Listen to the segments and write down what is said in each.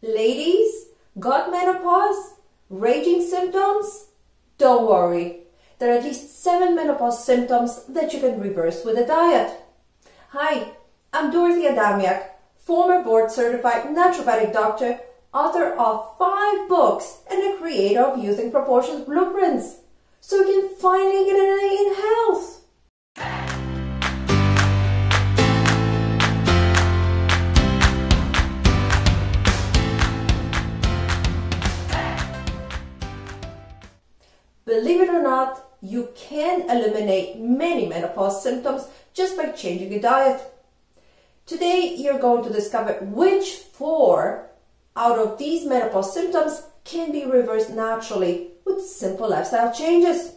Ladies, got menopause? Raging symptoms? Don't worry. There are at least seven menopause symptoms that you can reverse with a diet. Hi, I'm Dorothy Adamiak, former board certified naturopathic doctor, author of five books, and the creator of Using Proportions Blueprints. So you can finally get an can eliminate many menopause symptoms just by changing your diet. Today, you're going to discover which four out of these menopause symptoms can be reversed naturally with simple lifestyle changes.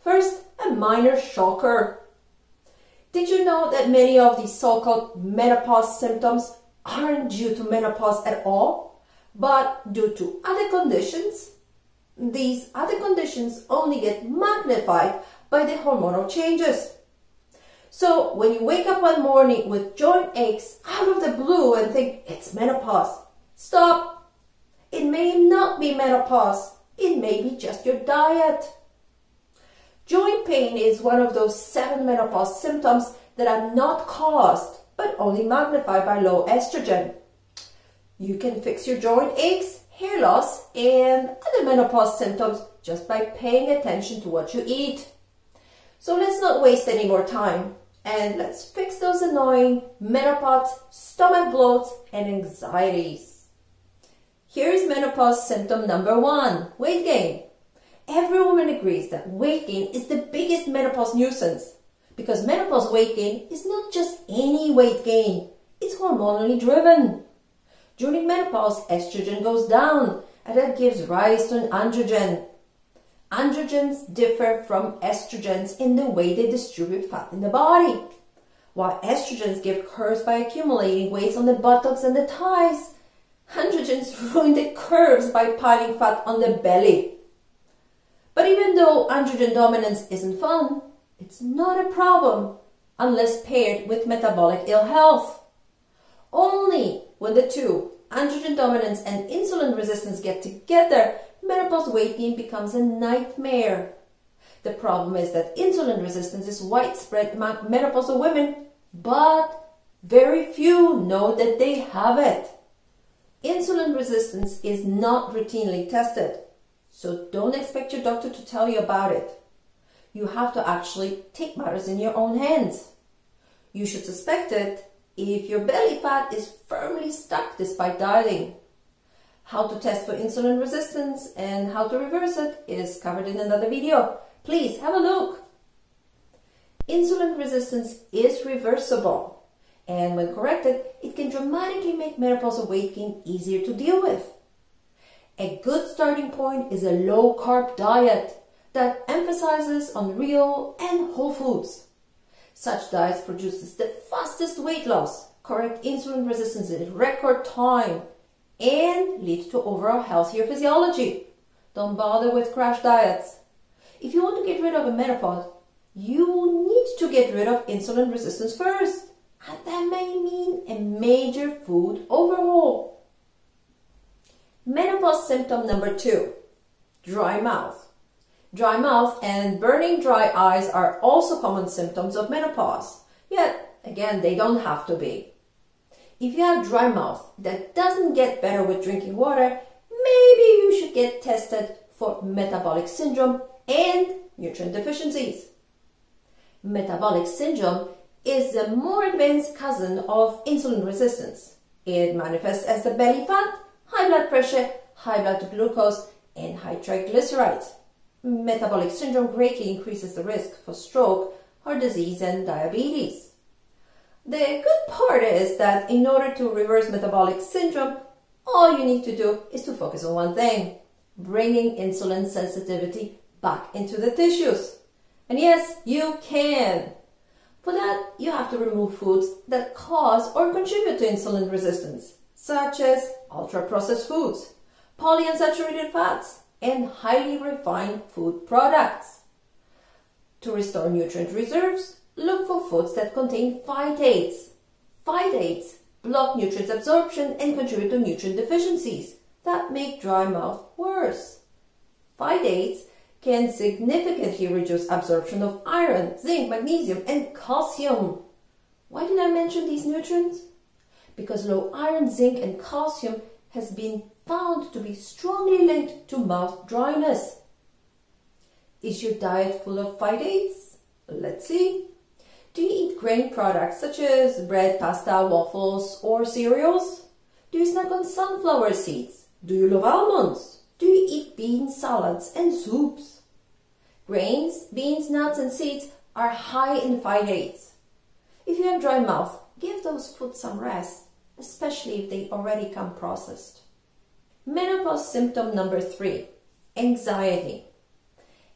First, a minor shocker. Did you know that many of these so-called menopause symptoms aren't due to menopause at all, but due to other conditions these other conditions only get magnified by the hormonal changes. So when you wake up one morning with joint aches out of the blue and think it's menopause, stop. It may not be menopause. It may be just your diet. Joint pain is one of those seven menopause symptoms that are not caused but only magnified by low estrogen. You can fix your joint aches hair loss, and other menopause symptoms just by paying attention to what you eat. So let's not waste any more time and let's fix those annoying menopause, stomach bloats, and anxieties. Here's menopause symptom number one, weight gain. Every woman agrees that weight gain is the biggest menopause nuisance because menopause weight gain is not just any weight gain, it's hormonally driven. During menopause, estrogen goes down and that gives rise to an androgen. Androgens differ from estrogens in the way they distribute fat in the body. While estrogens give curves by accumulating weight on the buttocks and the thighs, androgens ruin the curves by piling fat on the belly. But even though androgen dominance isn't fun, it's not a problem unless paired with metabolic ill health. Only when the two, androgen dominance and insulin resistance get together, menopause weight gain becomes a nightmare. The problem is that insulin resistance is widespread among menopausal women, but very few know that they have it. Insulin resistance is not routinely tested, so don't expect your doctor to tell you about it. You have to actually take matters in your own hands. You should suspect it if your belly fat is firmly stuck despite dieting. How to test for insulin resistance and how to reverse it is covered in another video. Please have a look. Insulin resistance is reversible and when corrected, it can dramatically make menopausal weight gain easier to deal with. A good starting point is a low carb diet that emphasizes on real and whole foods. Such diets produces the fastest weight loss, correct insulin resistance in record time, and lead to overall healthier physiology. Don't bother with crash diets. If you want to get rid of a menopot, you need to get rid of insulin resistance first. And that may mean a major food overhaul. Menopause symptom number two, dry mouth. Dry mouth and burning dry eyes are also common symptoms of menopause. Yet, again, they don't have to be. If you have dry mouth that doesn't get better with drinking water, maybe you should get tested for metabolic syndrome and nutrient deficiencies. Metabolic syndrome is the more advanced cousin of insulin resistance. It manifests as the belly fat, high blood pressure, high blood glucose, and high triglycerides metabolic syndrome greatly increases the risk for stroke, heart disease, and diabetes. The good part is that in order to reverse metabolic syndrome, all you need to do is to focus on one thing, bringing insulin sensitivity back into the tissues. And yes, you can. For that, you have to remove foods that cause or contribute to insulin resistance, such as ultra-processed foods, polyunsaturated fats, and highly refined food products. To restore nutrient reserves, look for foods that contain phytates. Phytates block nutrient absorption, and contribute to nutrient deficiencies that make dry mouth worse. Phytates can significantly reduce absorption of iron, zinc, magnesium, and calcium. Why did I mention these nutrients? Because low iron, zinc, and calcium has been found to be strongly linked to mouth dryness. Is your diet full of phytates? Let's see. Do you eat grain products such as bread, pasta, waffles, or cereals? Do you snack on sunflower seeds? Do you love almonds? Do you eat bean salads and soups? Grains, beans, nuts, and seeds are high in phytates. If you have dry mouth, give those foods some rest, especially if they already come processed. Menopause symptom number three, anxiety.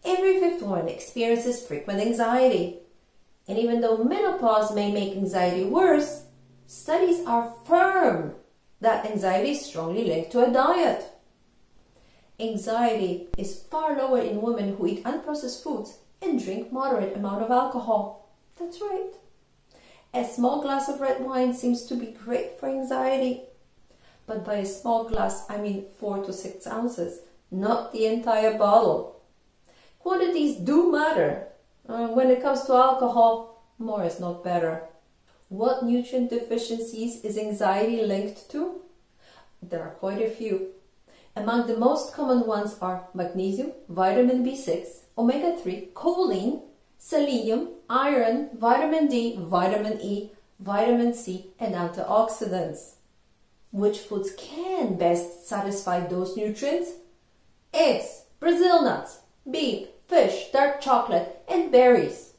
Every fifth woman experiences frequent anxiety. And even though menopause may make anxiety worse, studies are firm that anxiety is strongly linked to a diet. Anxiety is far lower in women who eat unprocessed foods and drink moderate amount of alcohol. That's right. A small glass of red wine seems to be great for anxiety. But by a small glass, I mean 4 to 6 ounces, not the entire bottle. Quantities do matter. Uh, when it comes to alcohol, more is not better. What nutrient deficiencies is anxiety linked to? There are quite a few. Among the most common ones are magnesium, vitamin B6, omega-3, choline, selenium, iron, vitamin D, vitamin E, vitamin C, and antioxidants. Which foods can best satisfy those nutrients? Eggs, Brazil nuts, beef, fish, dark chocolate, and berries.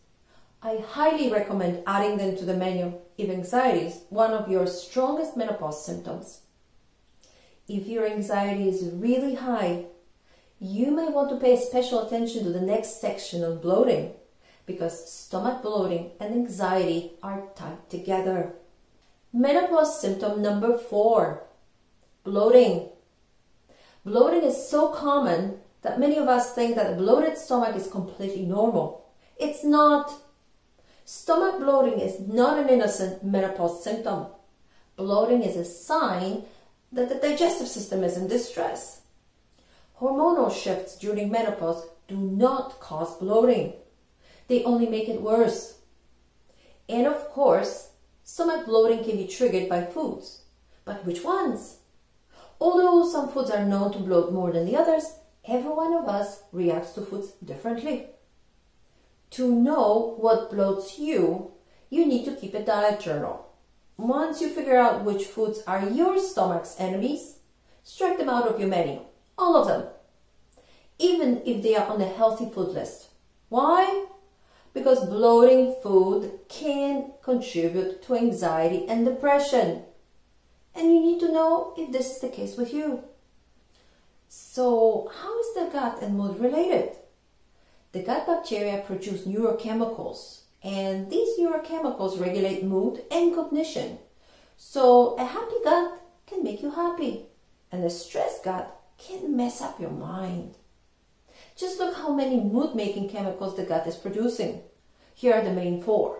I highly recommend adding them to the menu if anxiety is one of your strongest menopause symptoms. If your anxiety is really high, you may want to pay special attention to the next section on bloating because stomach bloating and anxiety are tied together. Menopause symptom number four, bloating. Bloating is so common that many of us think that a bloated stomach is completely normal. It's not. Stomach bloating is not an innocent menopause symptom. Bloating is a sign that the digestive system is in distress. Hormonal shifts during menopause do not cause bloating. They only make it worse. And of course, stomach bloating can be triggered by foods. But which ones? Although some foods are known to bloat more than the others, every one of us reacts to foods differently. To know what bloats you, you need to keep a diet journal. Once you figure out which foods are your stomach's enemies, strike them out of your menu. All of them. Even if they are on the healthy food list. Why? Because bloating food can contribute to anxiety and depression. And you need to know if this is the case with you. So, how is the gut and mood related? The gut bacteria produce neurochemicals and these neurochemicals regulate mood and cognition. So a happy gut can make you happy, and a stressed gut can mess up your mind. Just look how many mood-making chemicals the gut is producing. Here are the main four.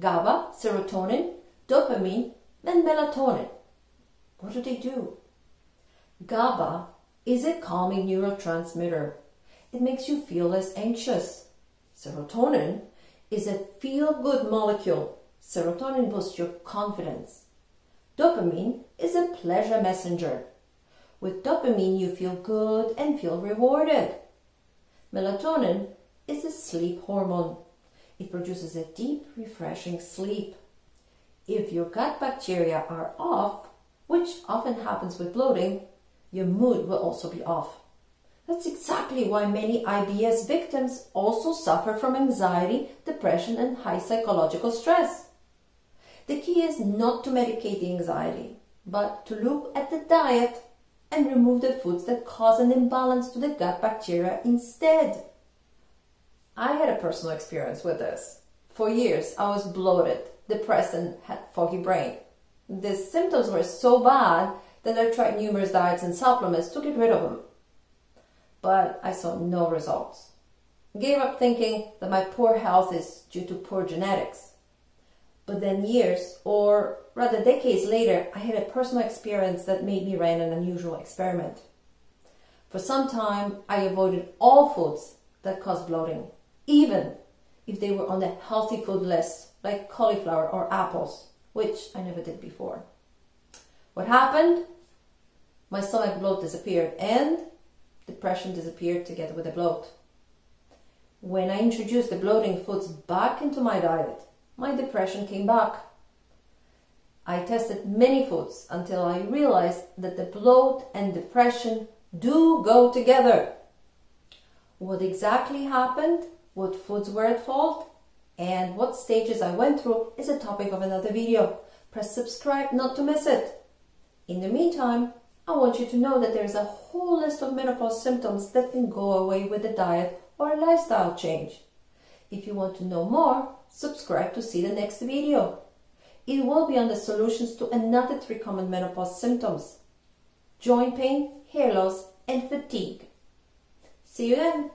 GABA, serotonin, dopamine, and melatonin. What do they do? GABA is a calming neurotransmitter. It makes you feel less anxious. Serotonin is a feel-good molecule. Serotonin boosts your confidence. Dopamine is a pleasure messenger. With dopamine, you feel good and feel rewarded. Melatonin is a sleep hormone. It produces a deep, refreshing sleep. If your gut bacteria are off, which often happens with bloating, your mood will also be off. That's exactly why many IBS victims also suffer from anxiety, depression, and high psychological stress. The key is not to medicate the anxiety, but to look at the diet and remove the foods that cause an imbalance to the gut bacteria instead. I had a personal experience with this. For years, I was bloated, depressed, and had foggy brain. The symptoms were so bad that I tried numerous diets and supplements to get rid of them but I saw no results. Gave up thinking that my poor health is due to poor genetics. But then years, or rather decades later, I had a personal experience that made me run an unusual experiment. For some time, I avoided all foods that cause bloating, even if they were on the healthy food list, like cauliflower or apples, which I never did before. What happened? My stomach bloat disappeared and depression disappeared together with the bloat. When I introduced the bloating foods back into my diet, my depression came back. I tested many foods until I realized that the bloat and depression do go together. What exactly happened, what foods were at fault, and what stages I went through is a topic of another video. Press subscribe not to miss it. In the meantime, I want you to know that there is a whole list of menopause symptoms that can go away with a diet or a lifestyle change. If you want to know more, subscribe to see the next video. It will be on the solutions to another three common menopause symptoms. Joint pain, hair loss, and fatigue. See you then!